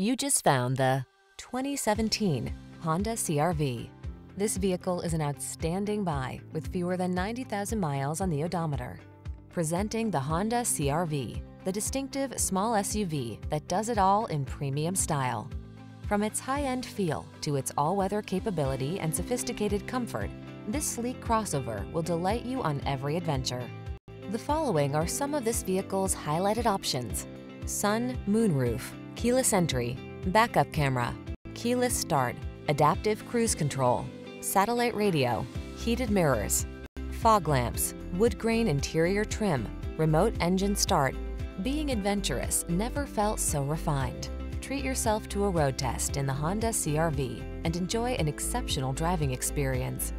You just found the 2017 Honda CRV. This vehicle is an outstanding buy with fewer than 90,000 miles on the odometer. Presenting the Honda CRV, the distinctive small SUV that does it all in premium style. From its high-end feel to its all-weather capability and sophisticated comfort, this sleek crossover will delight you on every adventure. The following are some of this vehicle's highlighted options. Sun moonroof, keyless entry, backup camera, keyless start, adaptive cruise control, satellite radio, heated mirrors, fog lamps, wood grain interior trim, remote engine start. Being adventurous never felt so refined. Treat yourself to a road test in the Honda CRV and enjoy an exceptional driving experience.